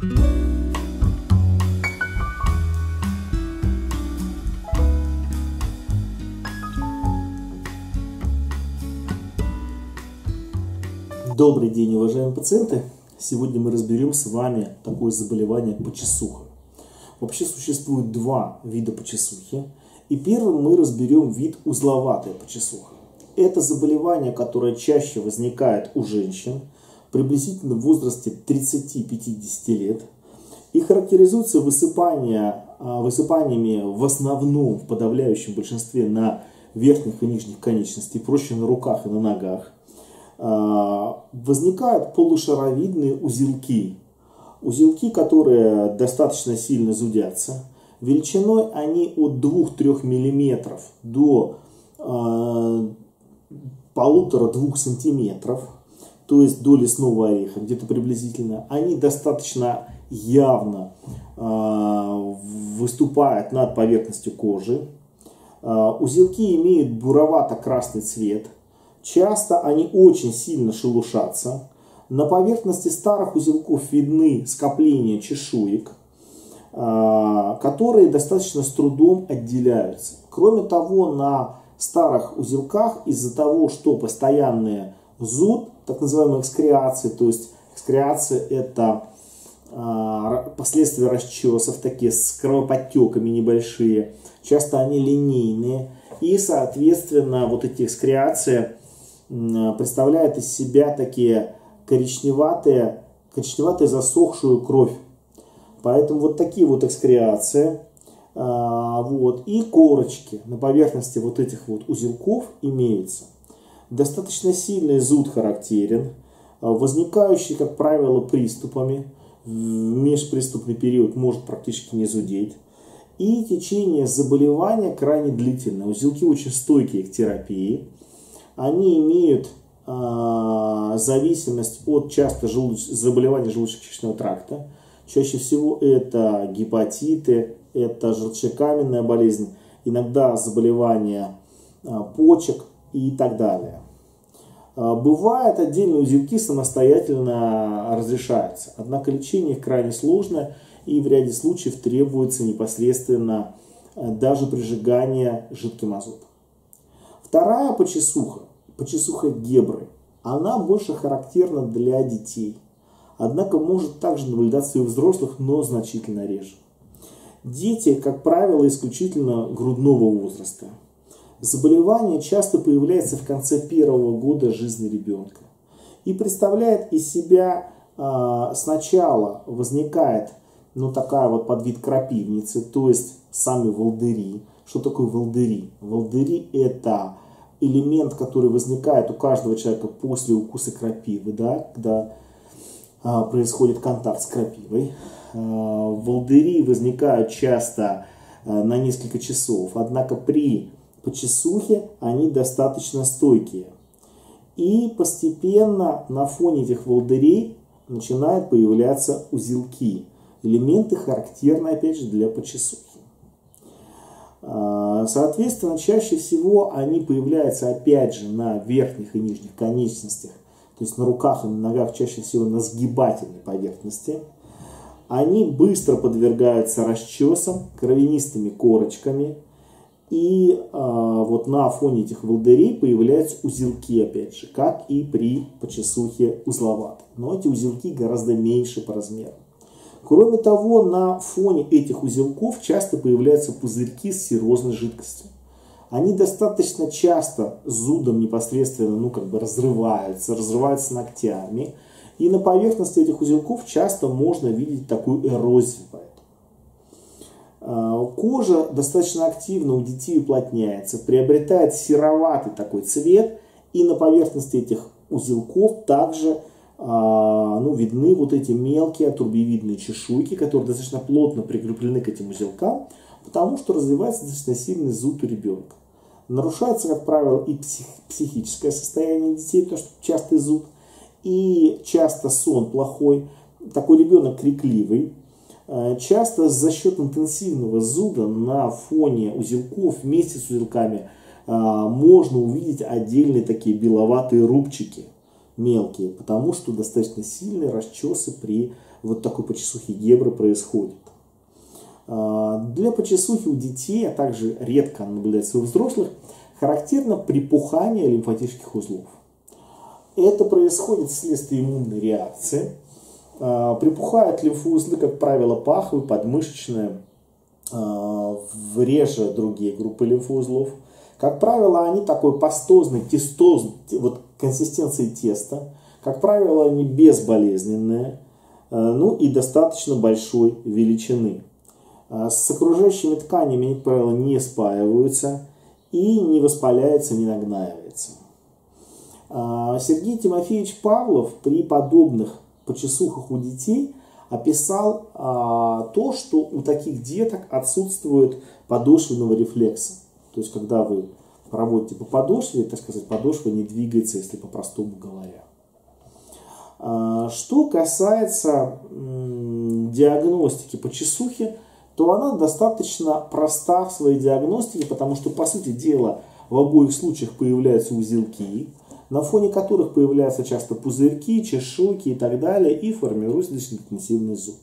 Добрый день, уважаемые пациенты! Сегодня мы разберем с вами такое заболевание почесуха. Вообще существует два вида почесухи. И первым мы разберем вид узловатая почесуха. Это заболевание, которое чаще возникает у женщин приблизительно в возрасте 30-50 лет и характеризуется высыпание, а, высыпаниями в основном, в подавляющем большинстве на верхних и нижних конечностей, проще на руках и на ногах – а, возникают полушаровидные узелки. Узелки, которые достаточно сильно зудятся. Величиной они от 2-3 мм до а, полутора-двух сантиметров, то есть до лесного ореха, где-то приблизительно. Они достаточно явно э, выступают над поверхностью кожи. Э, узелки имеют буровато-красный цвет – Часто они очень сильно шелушатся. На поверхности старых узелков видны скопления чешуек, а, которые достаточно с трудом отделяются. Кроме того, на старых узелках из-за того, что постоянные зуд, так называемые экскреации, то есть экскреация это а, последствия расчесов, такие с кровоподтеками небольшие, часто они линейные, и, соответственно, вот эти экскреации представляет из себя такие коричневатые, коричневатые засохшую кровь. Поэтому вот такие вот экскреации. А, вот, и корочки на поверхности вот этих вот узелков имеются. Достаточно сильный зуд характерен, а, возникающий, как правило, приступами. В межприступный период может практически не зудеть. И течение заболевания крайне длительное. Узелки очень стойкие к терапии они имеют э, зависимость от часто желуч... заболеваний желудочно-кишечного тракта. Чаще всего это гепатиты, это желчекаменная болезнь, иногда заболевания э, почек и так далее. Э, бывает, отдельные узелки самостоятельно разрешаются, однако лечение крайне сложное и в ряде случаев требуется непосредственно даже прижигание жидким азотом. Вторая почесуха почесуха гебры. Она больше характерна для детей. Однако может также наблюдаться и у взрослых, но значительно реже. Дети, как правило, исключительно грудного возраста. Заболевание часто появляется в конце первого года жизни ребенка и представляет из себя э, сначала возникает ну такая вот подвид крапивницы, то есть сами волдыри. Что такое волдыри? Волдыри это элемент, который возникает у каждого человека после укуса крапивы, да, когда а, происходит контакт с крапивой. А, волдыри возникают часто а, на несколько часов, однако при почесухе они достаточно стойкие. И постепенно на фоне этих волдырей начинают появляться узелки, элементы характерные опять же для почесухи. А, соответственно, чаще всего они появляются опять же на верхних и нижних конечностях, то есть на руках и на ногах, чаще всего на сгибательной поверхности. Они быстро подвергаются расчесам, кровянистыми корочками. И э, вот на фоне этих волдырей появляются узелки, опять же, как и при почесухе узловатой. Но эти узелки гораздо меньше по размеру. Кроме того, на фоне этих узелков часто появляются пузырьки с серозной жидкостью. Они достаточно часто зудом непосредственно ну, как бы разрываются, разрываются ногтями. И на поверхности этих узелков часто можно видеть такую эрозию. А, кожа достаточно активно у детей уплотняется, приобретает сероватый такой цвет, и на поверхности этих узелков также а, ну, видны вот эти мелкие трубевидные чешуйки, которые достаточно плотно прикреплены к этим узелкам, потому что развивается достаточно сильный зуд у ребенка. Нарушается, как правило, и псих, психическое состояние детей, потому что частый зуд, и часто сон плохой, такой ребенок крикливый. А, часто за счет интенсивного зуда на фоне узелков вместе с узелками а, можно увидеть отдельные такие беловатые рубчики – мелкие, потому что достаточно сильные расчесы при вот такой почесухи Гебры происходит. А, для почесухи у детей, а также редко наблюдается у взрослых, характерно припухание лимфатических узлов. Это происходит вследствие иммунной реакции. А, припухают лимфоузлы, как правило, паховые, подмышечные, а, реже другие группы лимфоузлов. Как правило, они такой пастозный, тестоз, вот консистенции теста. Как правило, они безболезненные, ну и достаточно большой величины. С окружающими тканями, как правило, не спаиваются и не воспаляется, не нагнаивается. А, Сергей Тимофеевич Павлов при подобных почесухах у детей описал а, то, что у таких деток отсутствует подошвенного рефлекса. То есть, когда вы проводите по подошве, так сказать, подошва не двигается, если по-простому говоря. А, что касается диагностики почесухи, то она достаточно проста в своей диагностике, потому что, по сути дела, в обоих случаях появляются узелки, на фоне которых появляются часто пузырьки, чешуйки и так далее, и формируется интенсивный зуд.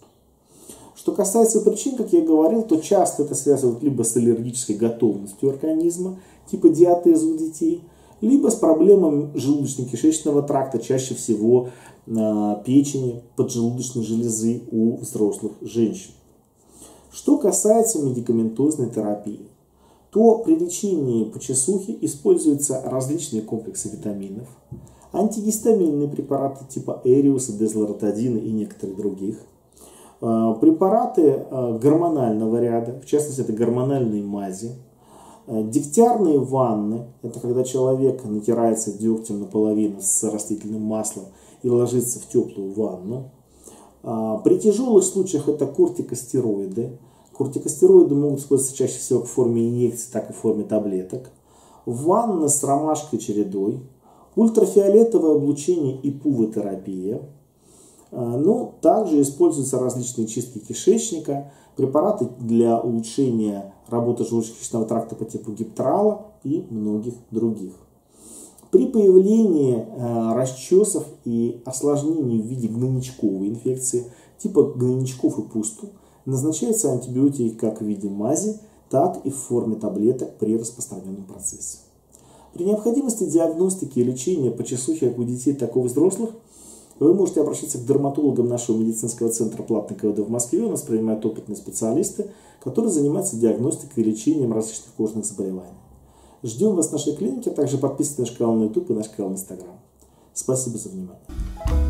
Что касается причин, как я говорил, то часто это связывают либо с аллергической готовностью организма, типа диатеза у детей, либо с проблемами желудочно-кишечного тракта, чаще всего э, печени, поджелудочной железы у взрослых женщин. Что касается медикаментозной терапии, то при лечении почесухи используются различные комплексы витаминов, антигистаминные препараты типа эриуса, дезлоротадина и некоторых других, а, препараты а, гормонального ряда, в частности это гормональные мази, а, дегтярные ванны, это когда человек натирается дегтем наполовину с растительным маслом и ложится в теплую ванну, при тяжелых случаях это кортикостероиды. Кортикостероиды могут использоваться чаще всего в форме инъекций, так и в форме таблеток. Ванна с ромашкой чередой. Ультрафиолетовое облучение и пувотерапия. А, ну, также используются различные чистки кишечника, препараты для улучшения работы желудочно-кишечного тракта по типу гиптрала и многих других. При появлении э, расчесов и осложнений в виде гнойничковой инфекции, типа гнойничков и пусту, назначаются антибиотики как в виде мази, так и в форме таблеток при распространенном процессе. При необходимости диагностики и лечения почесухи как у детей, так и у взрослых вы можете обращаться к дерматологам нашего медицинского центра платной КВД в Москве. У нас принимают опытные специалисты, которые занимаются диагностикой и лечением различных кожных заболеваний. Ждем вас в нашей клинике, а также подписывайтесь на наш канал на YouTube и наш канал в Instagram. Спасибо за внимание.